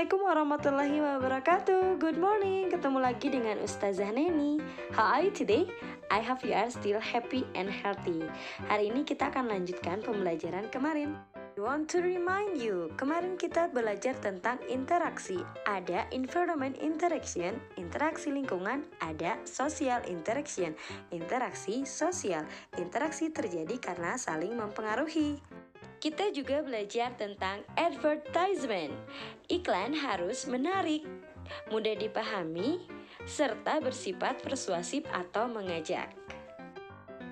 Assalamualaikum warahmatullahi wabarakatuh. Good morning, ketemu lagi dengan Ustazah Neni. How are you today? I hope you are still happy and healthy. Hari ini kita akan lanjutkan pembelajaran kemarin. I want to remind you, kemarin kita belajar tentang interaksi. Ada environment interaction, interaksi lingkungan, ada social interaction Interaksi sosial, interaksi terjadi karena saling mempengaruhi kita juga belajar tentang advertisement. Iklan harus menarik, mudah dipahami, serta bersifat persuasif atau mengajak.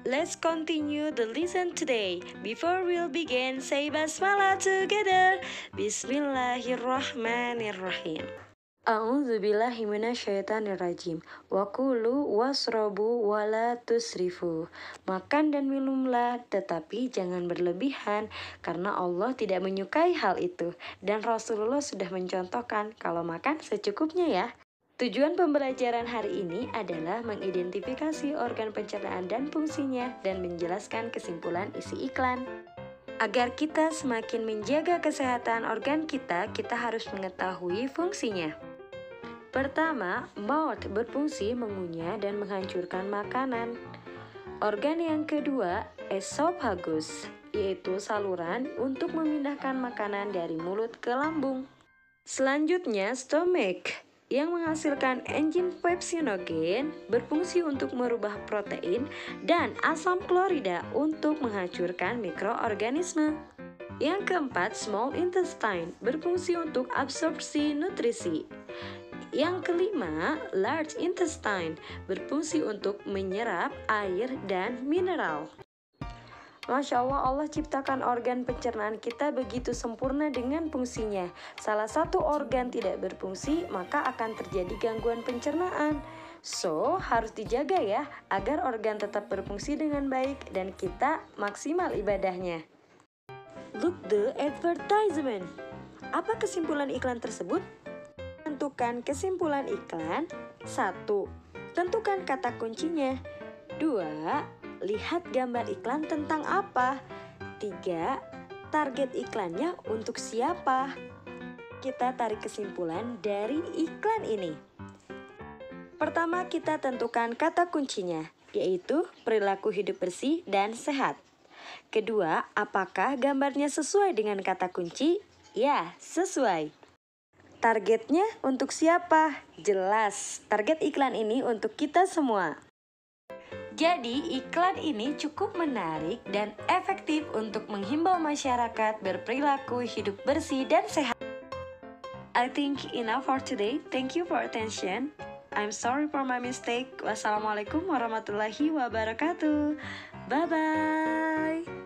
Let's continue the lesson today. Before we'll begin, say basmalah together. Bismillahirrahmanirrahim. A'udzubillahi minasyaitonirrajim. Wa kulu wasrobu wala tusrifu. Makan dan minumlah tetapi jangan berlebihan karena Allah tidak menyukai hal itu dan Rasulullah sudah mencontohkan kalau makan secukupnya ya. Tujuan pembelajaran hari ini adalah mengidentifikasi organ pencernaan dan fungsinya dan menjelaskan kesimpulan isi iklan. Agar kita semakin menjaga kesehatan organ kita, kita harus mengetahui fungsinya. Pertama, mouth berfungsi mengunyah dan menghancurkan makanan. Organ yang kedua, esophagus, yaitu saluran untuk memindahkan makanan dari mulut ke lambung. Selanjutnya, stomach yang menghasilkan enzim pepsinogen berfungsi untuk merubah protein dan asam klorida untuk menghancurkan mikroorganisme. Yang keempat, small intestine berfungsi untuk absorpsi nutrisi. Yang kelima, large intestine berfungsi untuk menyerap air dan mineral. Masya Allah, Allah ciptakan organ pencernaan kita begitu sempurna dengan fungsinya. Salah satu organ tidak berfungsi, maka akan terjadi gangguan pencernaan. So, harus dijaga ya, agar organ tetap berfungsi dengan baik dan kita maksimal ibadahnya. Look the advertisement. Apa kesimpulan iklan tersebut? Tentukan kesimpulan iklan. 1. Tentukan kata kuncinya. 2. Lihat gambar iklan tentang apa. 3. Target iklannya untuk siapa? Kita tarik kesimpulan dari iklan ini. Pertama, kita tentukan kata kuncinya, yaitu perilaku hidup bersih dan sehat. Kedua, apakah gambarnya sesuai dengan kata kunci? Ya, sesuai. Targetnya untuk siapa? Jelas, target iklan ini untuk kita semua. Jadi, iklan ini cukup menarik dan efektif untuk menghimbau masyarakat berperilaku hidup bersih dan sehat. I think enough for today. Thank you for attention. I'm sorry for my mistake. Wassalamualaikum warahmatullahi wabarakatuh. Bye bye.